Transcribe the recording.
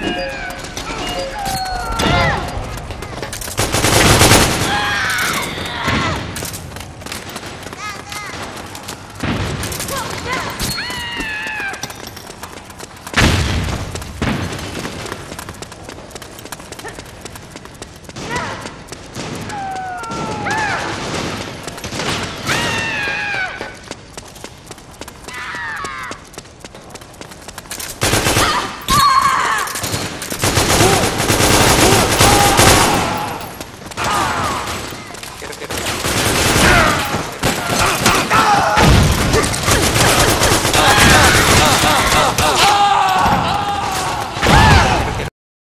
Yeah.